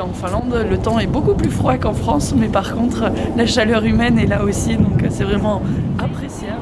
En Finlande. Le temps est beaucoup plus froid qu'en France, mais par contre, la chaleur humaine est là aussi, donc euh, c'est vraiment appréciable.